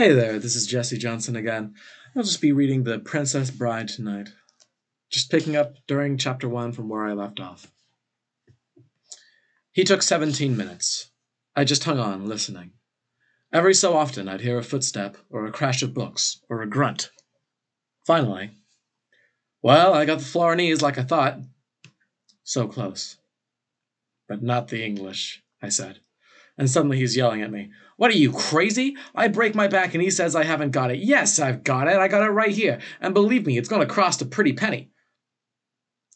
Hey there, this is Jesse Johnson again. I'll just be reading The Princess Bride tonight. Just picking up during chapter 1 from where I left off. He took 17 minutes. I just hung on, listening. Every so often I'd hear a footstep, or a crash of books, or a grunt. Finally, well, I got the Florinese like I thought. So close. But not the English, I said. And suddenly he's yelling at me. What are you, crazy? I break my back and he says I haven't got it. Yes, I've got it. I got it right here. And believe me, it's going to cost a pretty penny.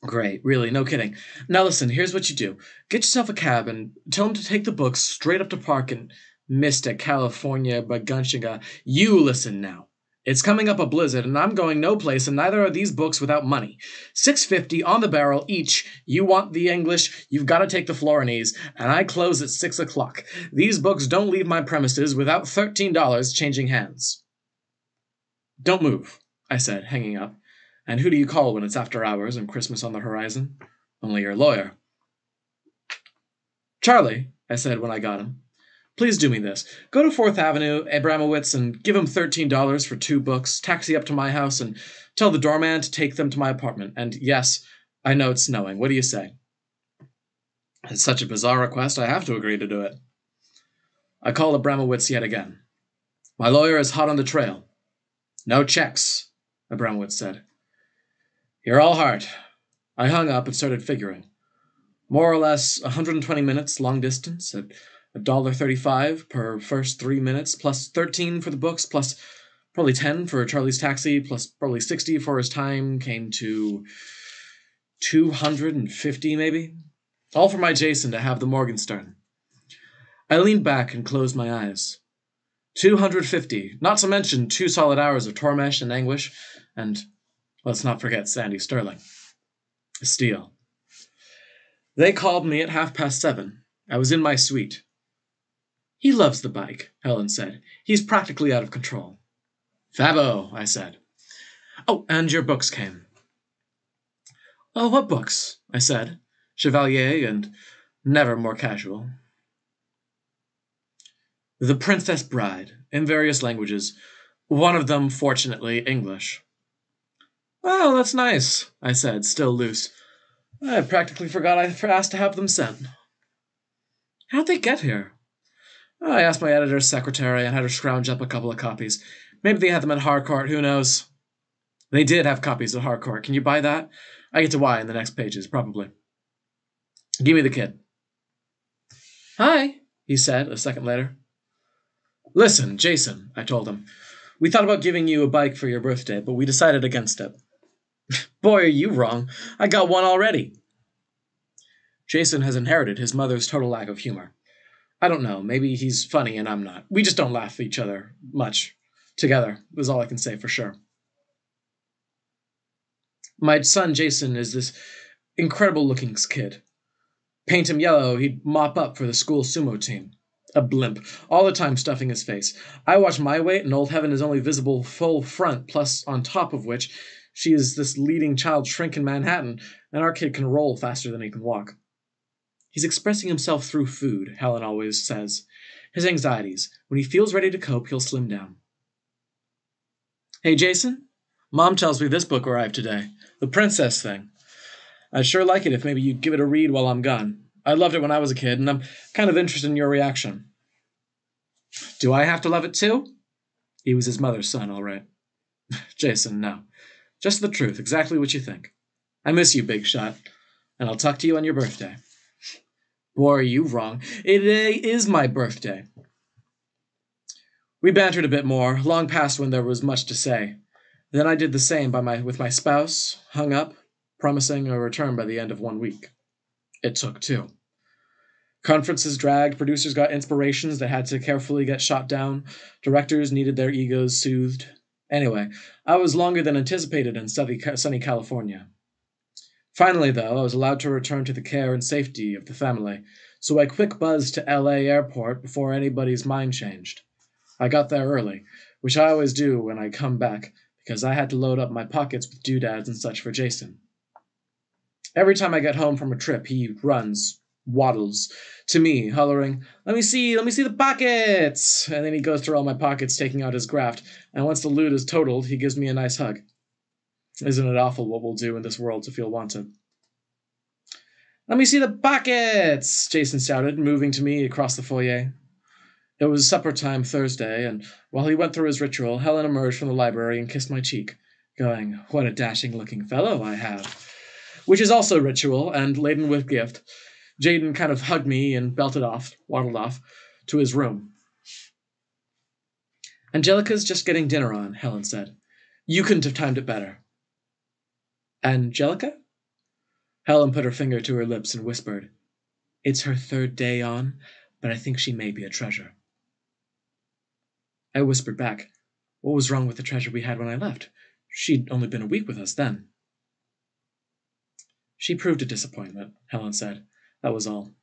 Great, really, no kidding. Now listen, here's what you do. Get yourself a cab and tell him to take the books straight up to Park and Mr. California Bagunshiga. You listen now. It's coming up a blizzard, and I'm going no place, and neither are these books without money. Six fifty on the barrel each. You want the English, you've got to take the Florinese, and I close at six o'clock. These books don't leave my premises without thirteen dollars changing hands. Don't move, I said, hanging up. And who do you call when it's after hours and Christmas on the horizon? Only your lawyer. Charlie, I said when I got him. Please do me this. Go to Fourth Avenue, Abramowitz, and give him $13 for two books, taxi up to my house, and tell the doorman to take them to my apartment. And yes, I know it's snowing. What do you say? It's such a bizarre request, I have to agree to do it. I call Abramowitz yet again. My lawyer is hot on the trail. No checks, Abramowitz said. You're all heart. I hung up and started figuring. More or less 120 minutes long distance at $1.35 per first three minutes, plus 13 for the books, plus probably 10 for Charlie's taxi, plus probably 60 for his time, came to 250 maybe. All for my Jason to have the Morgenstern. I leaned back and closed my eyes. 250, not to mention two solid hours of tormesh and anguish, and let's not forget Sandy Sterling. Steele. They called me at half past seven. I was in my suite. He loves the bike, Helen said. He's practically out of control. Fabo, I said. Oh, and your books came. Oh, what books? I said. Chevalier and never more casual. The Princess Bride, in various languages, one of them, fortunately, English. Well, that's nice, I said, still loose. I practically forgot I asked to have them sent. How'd they get here? I asked my editor's secretary and had her scrounge up a couple of copies. Maybe they had them at Harcourt, who knows? They did have copies at Harcourt. Can you buy that? I get to why in the next pages, probably. Give me the kid. Hi, he said a second later. Listen, Jason, I told him. We thought about giving you a bike for your birthday, but we decided against it. Boy, are you wrong. I got one already. Jason has inherited his mother's total lack of humor. I don't know. Maybe he's funny and I'm not. We just don't laugh at each other much together, is all I can say for sure. My son Jason is this incredible looking kid. Paint him yellow, he'd mop up for the school sumo team. A blimp, all the time stuffing his face. I watch my weight, and old Helen is only visible full front, plus on top of which she is this leading child shrink in Manhattan, and our kid can roll faster than he can walk. He's expressing himself through food, Helen always says. His anxieties. When he feels ready to cope, he'll slim down. Hey, Jason? Mom tells me this book arrived today. The Princess thing. I'd sure like it if maybe you'd give it a read while I'm gone. I loved it when I was a kid, and I'm kind of interested in your reaction. Do I have to love it too? He was his mother's son, all right. Jason, no. Just the truth, exactly what you think. I miss you, Big Shot, and I'll talk to you on your birthday. Boy, are you wrong. It is my birthday. We bantered a bit more, long past when there was much to say. Then I did the same by my, with my spouse, hung up, promising a return by the end of one week. It took two. Conferences dragged, producers got inspirations that had to carefully get shot down, directors needed their egos soothed. Anyway, I was longer than anticipated in sunny California. Finally, though, I was allowed to return to the care and safety of the family, so I quick buzzed to LA airport before anybody's mind changed. I got there early, which I always do when I come back, because I had to load up my pockets with doodads and such for Jason. Every time I get home from a trip, he runs, waddles to me, hollering, Let me see, let me see the pockets! And then he goes through all my pockets, taking out his graft. And once the loot is totaled, he gives me a nice hug. Isn't it awful what we'll do in this world to feel wanted? Let me see the pockets! Jason shouted, moving to me across the foyer. It was supper time Thursday, and while he went through his ritual, Helen emerged from the library and kissed my cheek, going, What a dashing looking fellow I have! Which is also ritual and laden with gift. Jason kind of hugged me and belted off, waddled off, to his room. Angelica's just getting dinner on, Helen said. You couldn't have timed it better. Angelica? Helen put her finger to her lips and whispered, It's her third day on, but I think she may be a treasure. I whispered back, What was wrong with the treasure we had when I left? She'd only been a week with us then. She proved a disappointment, Helen said. That was all.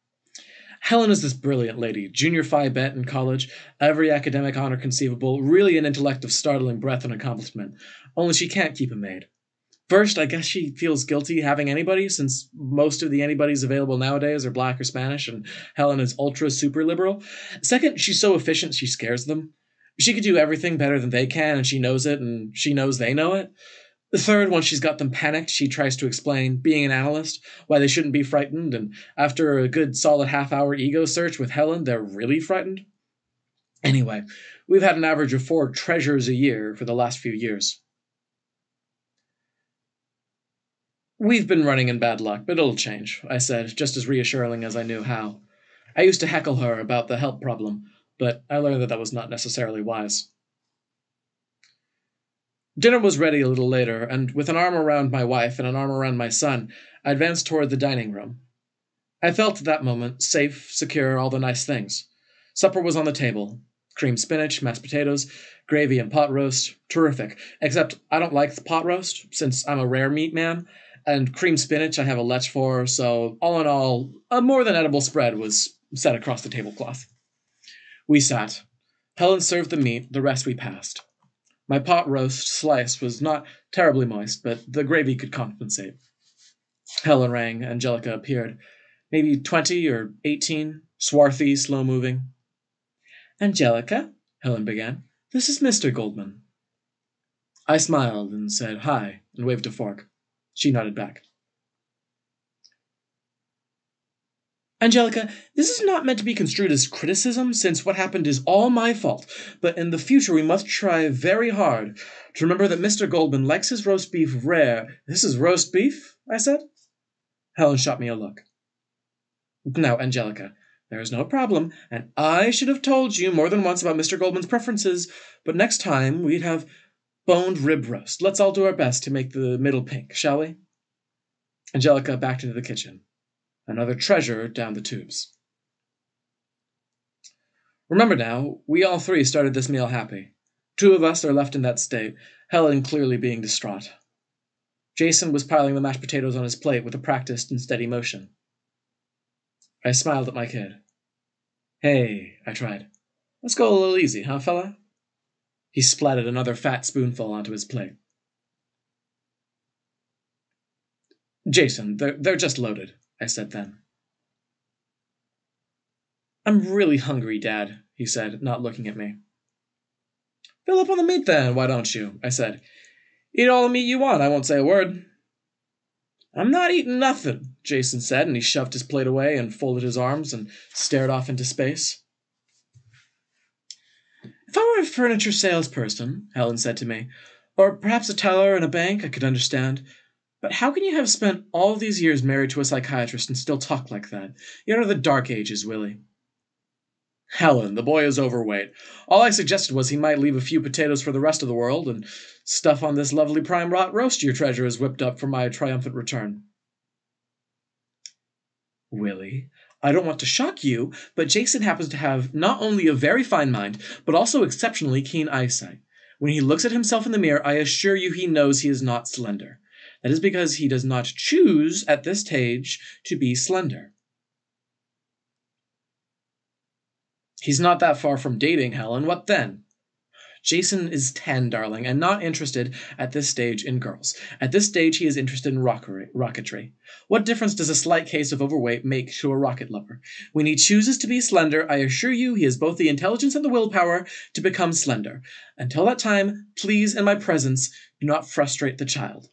Helen is this brilliant lady, junior phi bet in college, every academic honor conceivable, really an intellect of startling breadth and accomplishment. Only she can't keep a maid. First, I guess she feels guilty having anybody, since most of the anybody's available nowadays are black or Spanish, and Helen is ultra super liberal. Second, she's so efficient she scares them. She could do everything better than they can, and she knows it, and she knows they know it. The third, once she's got them panicked, she tries to explain, being an analyst, why they shouldn't be frightened, and after a good solid half hour ego search with Helen, they're really frightened. Anyway, we've had an average of four treasures a year for the last few years. We've been running in bad luck, but it'll change, I said, just as reassuring as I knew how. I used to heckle her about the help problem, but I learned that that was not necessarily wise. Dinner was ready a little later, and with an arm around my wife and an arm around my son, I advanced toward the dining room. I felt at that moment safe, secure, all the nice things. Supper was on the table cream spinach, mashed potatoes, gravy, and pot roast. Terrific. Except I don't like the pot roast, since I'm a rare meat man, and cream spinach I have a lech for, so all in all, a more than edible spread was set across the tablecloth. We sat. Helen served the meat, the rest we passed. My pot roast slice was not terribly moist, but the gravy could compensate. Helen rang. Angelica appeared. Maybe twenty or eighteen, swarthy, slow moving. Angelica, Helen began, this is Mr. Goldman. I smiled and said hi and waved a fork. She nodded back. Angelica, this is not meant to be construed as criticism, since what happened is all my fault, but in the future we must try very hard to remember that Mr. Goldman likes his roast beef rare. This is roast beef? I said. Helen shot me a look. Now, Angelica, there is no problem, and I should have told you more than once about Mr. Goldman's preferences, but next time we'd have boned rib roast. Let's all do our best to make the middle pink, shall we? Angelica backed into the kitchen another treasure down the tubes. Remember now, we all three started this meal happy. Two of us are left in that state, Helen clearly being distraught. Jason was piling the mashed potatoes on his plate with a practiced and steady motion. I smiled at my kid. Hey, I tried. Let's go a little easy, huh, fella? He splatted another fat spoonful onto his plate. Jason, they're, they're just loaded. I said then. I'm really hungry, Dad, he said, not looking at me. Fill up on the meat then, why don't you? I said. Eat all the meat you want, I won't say a word. I'm not eating nothing, Jason said, and he shoved his plate away and folded his arms and stared off into space. If I were a furniture salesperson, Helen said to me, or perhaps a teller in a bank, I could understand. But how can you have spent all these years married to a psychiatrist and still talk like that? You're the dark ages, Willie. Helen, the boy is overweight. All I suggested was he might leave a few potatoes for the rest of the world and stuff on this lovely prime rot roast your treasure has whipped up for my triumphant return. Willie, I don't want to shock you, but Jason happens to have not only a very fine mind, but also exceptionally keen eyesight. When he looks at himself in the mirror, I assure you he knows he is not slender. That is because he does not choose at this stage to be slender. He's not that far from dating Helen. What then? Jason is 10, darling, and not interested at this stage in girls. At this stage, he is interested in rocketry. What difference does a slight case of overweight make to a rocket lover? When he chooses to be slender, I assure you he has both the intelligence and the willpower to become slender. Until that time, please, in my presence, do not frustrate the child.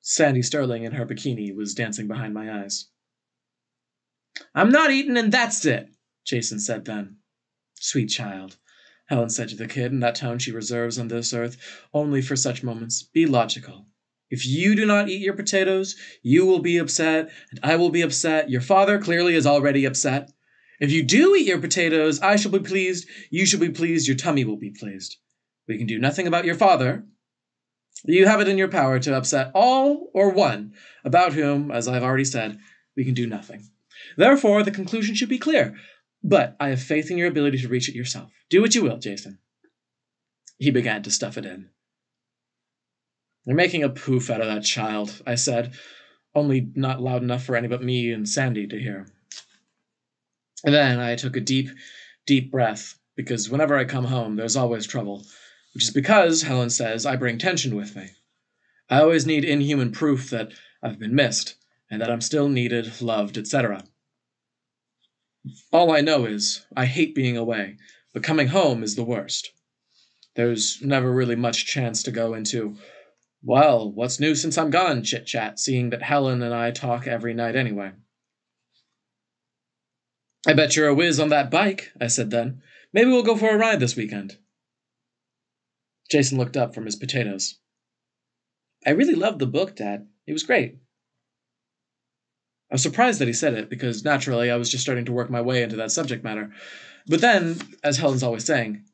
Sandy Sterling in her bikini was dancing behind my eyes. I'm not eating, and that's it, Jason said then. Sweet child, Helen said to the kid in that tone she reserves on this earth only for such moments. Be logical. If you do not eat your potatoes, you will be upset, and I will be upset. Your father clearly is already upset. If you do eat your potatoes, I shall be pleased, you shall be pleased, your tummy will be pleased. We can do nothing about your father. You have it in your power to upset all or one, about whom, as I have already said, we can do nothing. Therefore, the conclusion should be clear. But I have faith in your ability to reach it yourself. Do what you will, Jason. He began to stuff it in. You're making a poof out of that child, I said, only not loud enough for any but me and Sandy to hear. And then I took a deep, deep breath, because whenever I come home, there's always trouble, which is because, Helen says, I bring tension with me. I always need inhuman proof that I've been missed, and that I'm still needed, loved, etc. All I know is I hate being away, but coming home is the worst. There's never really much chance to go into, well, what's new since I'm gone chit chat, seeing that Helen and I talk every night anyway. I bet you're a whiz on that bike, I said then. Maybe we'll go for a ride this weekend. Jason looked up from his potatoes. I really loved the book, Dad. It was great. I was surprised that he said it, because naturally I was just starting to work my way into that subject matter. But then, as Helen's always saying,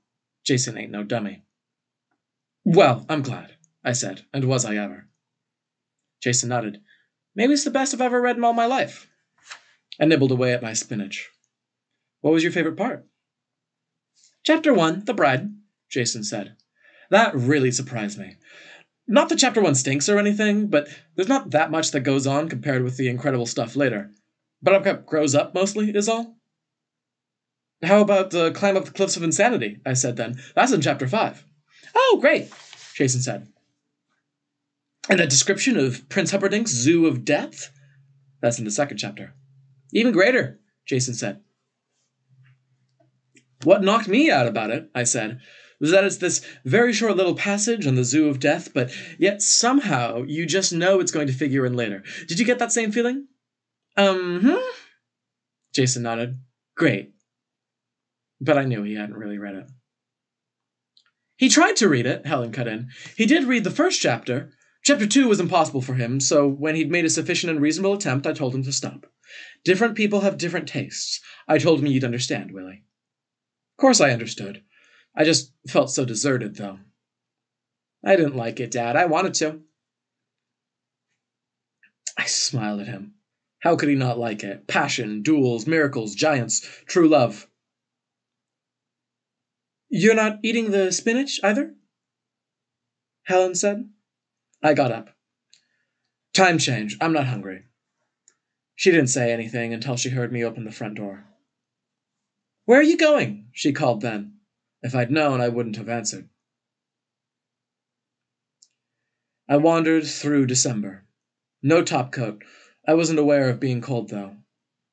Jason ain't no dummy. Well, I'm glad, I said, and was I ever? Jason nodded. Maybe it's the best I've ever read in all my life. I nibbled away at my spinach. What was your favorite part? Chapter one, the bride, Jason said. That really surprised me. Not that chapter one stinks or anything, but there's not that much that goes on compared with the incredible stuff later. Buttercup grows up mostly, is all. How about the climb up the cliffs of insanity? I said then. That's in chapter five. Oh, great, Jason said. And that description of Prince Humperdinck's Zoo of Death? That's in the second chapter. Even greater, Jason said. What knocked me out about it, I said, was that it's this very short little passage on the Zoo of Death, but yet somehow you just know it's going to figure in later. Did you get that same feeling? Um, hmm? Jason nodded. Great. But I knew he hadn't really read it. He tried to read it, Helen cut in. He did read the first chapter. Chapter two was impossible for him, so when he'd made a sufficient and reasonable attempt, I told him to stop. Different people have different tastes. I told him you'd understand, Willie. Of course I understood. I just felt so deserted, though. I didn't like it, Dad. I wanted to. I smiled at him. How could he not like it? Passion, duels, miracles, giants, true love. You're not eating the spinach either? Helen said. I got up. Time change. I'm not hungry. She didn't say anything until she heard me open the front door. Where are you going? she called then. If I'd known, I wouldn't have answered. I wandered through December. No topcoat. I wasn't aware of being cold, though.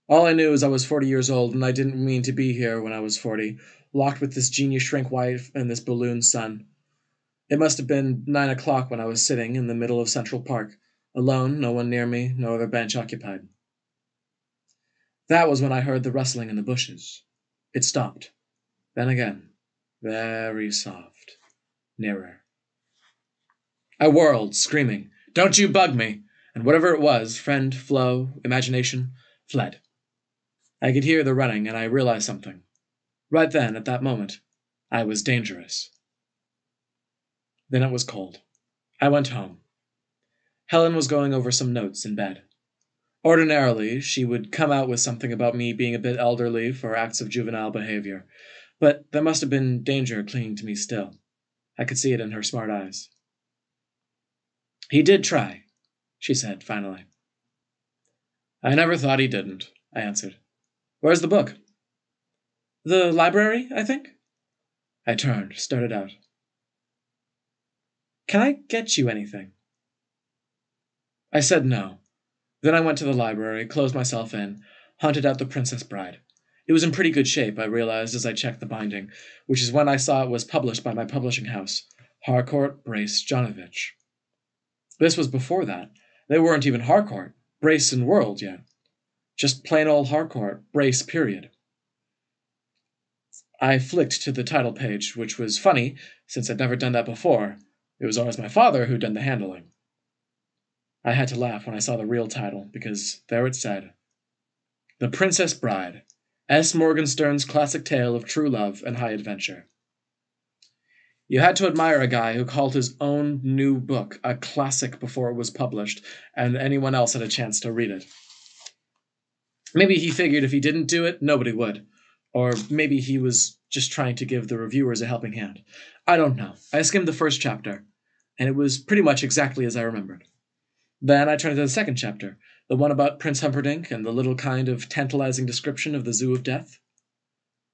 All I knew is I was 40 years old, and I didn't mean to be here when I was 40, locked with this genius shrink wife and this balloon son. It must have been nine o'clock when I was sitting in the middle of Central Park, alone, no one near me, no other bench occupied. That was when I heard the rustling in the bushes. It stopped. Then again. Very soft. Nearer. I whirled, screaming, Don't you bug me! And whatever it was, friend, flow, imagination, fled. I could hear the running, and I realized something. Right then, at that moment, I was dangerous. Then it was cold. I went home. Helen was going over some notes in bed. Ordinarily, she would come out with something about me being a bit elderly for acts of juvenile behavior, but there must have been danger clinging to me still. I could see it in her smart eyes. He did try, she said finally. I never thought he didn't, I answered. Where's the book? The library, I think. I turned, started out. Can I get you anything? I said no. Then I went to the library, closed myself in, hunted out The Princess Bride. It was in pretty good shape, I realized as I checked the binding, which is when I saw it was published by my publishing house, Harcourt Brace Jovanovich. This was before that. They weren't even Harcourt, Brace and World yet. Just plain old Harcourt, Brace, period. I flicked to the title page, which was funny, since I'd never done that before. It was always my father who'd done the handling. I had to laugh when I saw the real title, because there it said The Princess Bride S. Morgenstern's classic tale of true love and high adventure. You had to admire a guy who called his own new book a classic before it was published, and anyone else had a chance to read it. Maybe he figured if he didn't do it, nobody would. Or maybe he was just trying to give the reviewers a helping hand. I don't know. I skimmed the first chapter, and it was pretty much exactly as I remembered. Then I turned to the second chapter, the one about Prince Humperdinck and the little kind of tantalizing description of the Zoo of Death.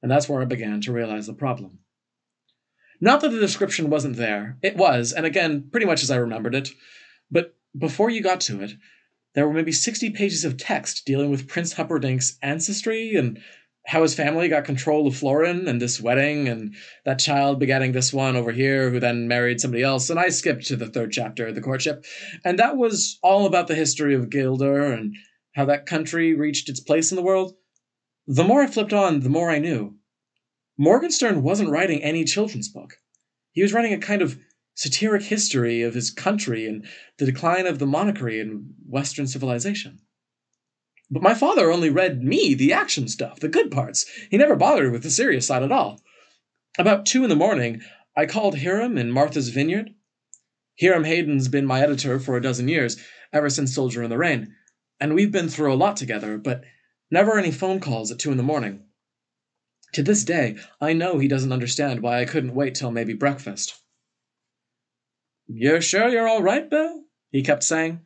And that's where I began to realize the problem. Not that the description wasn't there, it was, and again, pretty much as I remembered it, but before you got to it, there were maybe 60 pages of text dealing with Prince Humperdinck's ancestry and how his family got control of Florin and this wedding and that child begetting this one over here who then married somebody else. And I skipped to the third chapter, the courtship. And that was all about the history of Guilder and how that country reached its place in the world. The more I flipped on, the more I knew. Morgenstern wasn't writing any children's book. He was writing a kind of satiric history of his country and the decline of the monarchy in Western civilization. But my father only read me the action stuff, the good parts. He never bothered with the serious side at all. About two in the morning, I called Hiram in Martha's Vineyard. Hiram Haydn's been my editor for a dozen years, ever since Soldier in the Rain, and we've been through a lot together, but never any phone calls at two in the morning. To this day, I know he doesn't understand why I couldn't wait till maybe breakfast. You're sure you're all right, Bill? He kept saying.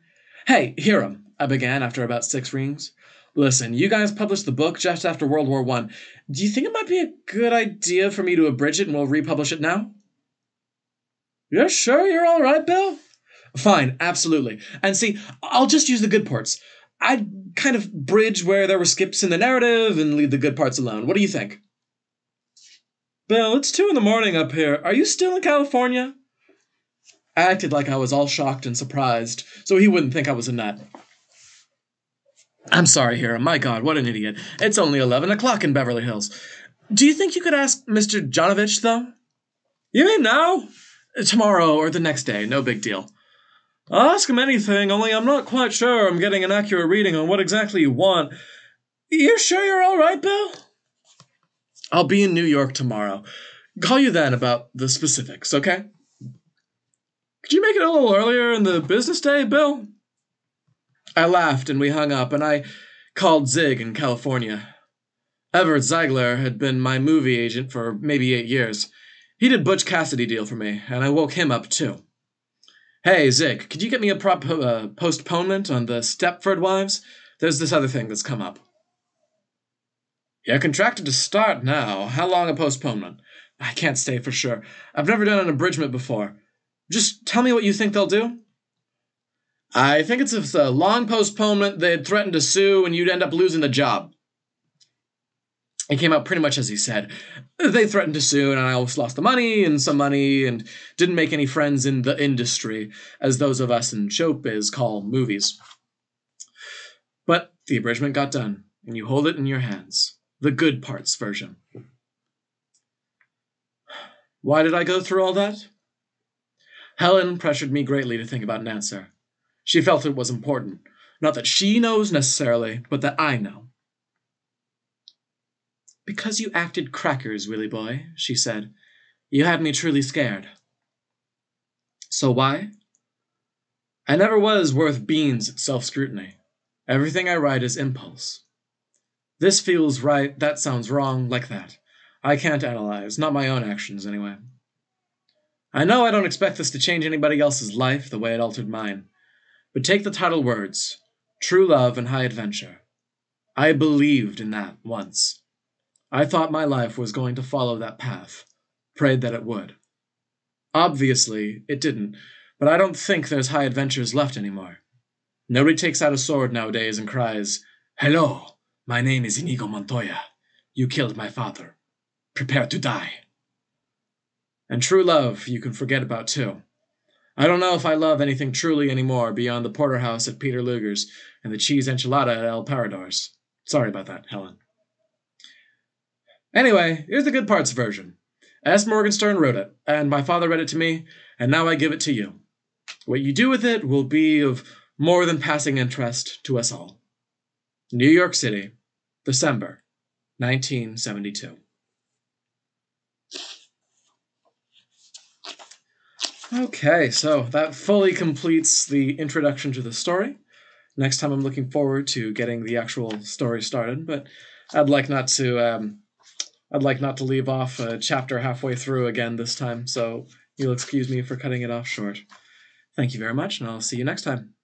Hey, Hiram, I began after about six rings. Listen, you guys published the book just after World War One. Do you think it might be a good idea for me to abridge it and we'll republish it now? You're sure you're all right, Bill? Fine, absolutely. And see, I'll just use the good parts. I'd kind of bridge where there were skips in the narrative and leave the good parts alone. What do you think? Bill, it's two in the morning up here. Are you still in California? I acted like I was all shocked and surprised, so he wouldn't think I was a nut. I'm sorry, Hira. My God, what an idiot. It's only 11 o'clock in Beverly Hills. Do you think you could ask Mr. Jovanovich, though? You mean now? Tomorrow or the next day, no big deal. I'll ask him anything, only I'm not quite sure I'm getting an accurate reading on what exactly you want. You're sure you're all right, Bill? I'll be in New York tomorrow. Call you then about the specifics, okay? Could you make it a little earlier in the business day, Bill? I laughed and we hung up, and I called Zig in California. Everett Ziegler had been my movie agent for maybe eight years. He did Butch Cassidy deal for me, and I woke him up too. Hey, Zig, could you get me a prop- uh, postponement on the Stepford Wives? There's this other thing that's come up. You're contracted to start now. How long a postponement? I can't say for sure. I've never done an abridgment before. Just tell me what you think they'll do. I think it's a long postponement. They'd threaten to sue, and you'd end up losing the job. It came out pretty much as he said. They threatened to sue, and I almost lost the money and some money, and didn't make any friends in the industry, as those of us in showbiz call movies. But the abridgment got done, and you hold it in your hands. The good parts version. Why did I go through all that? Helen pressured me greatly to think about an answer. She felt it was important. Not that she knows necessarily, but that I know. Because you acted crackers, Willie boy, she said. You had me truly scared. So why? I never was worth beans self scrutiny. Everything I write is impulse. This feels right, that sounds wrong, like that. I can't analyze, not my own actions, anyway. I know I don't expect this to change anybody else's life the way it altered mine. But take the title words True Love and High Adventure. I believed in that once. I thought my life was going to follow that path. prayed that it would. Obviously, it didn't, but I don't think there's high adventures left anymore. Nobody takes out a sword nowadays and cries, Hello, my name is Inigo Montoya. You killed my father. Prepare to die. And true love you can forget about too. I don't know if I love anything truly anymore beyond the porterhouse at Peter Luger's and the cheese enchilada at El Parador's. Sorry about that, Helen. Anyway, here's the good parts version. S. Morgenstern wrote it, and my father read it to me, and now I give it to you. What you do with it will be of more than passing interest to us all. New York City, December 1972. Okay, so that fully completes the introduction to the story. Next time, I'm looking forward to getting the actual story started, but I'd like not to. Um, I'd like not to leave off a chapter halfway through again this time, so you'll excuse me for cutting it off short. Thank you very much, and I'll see you next time.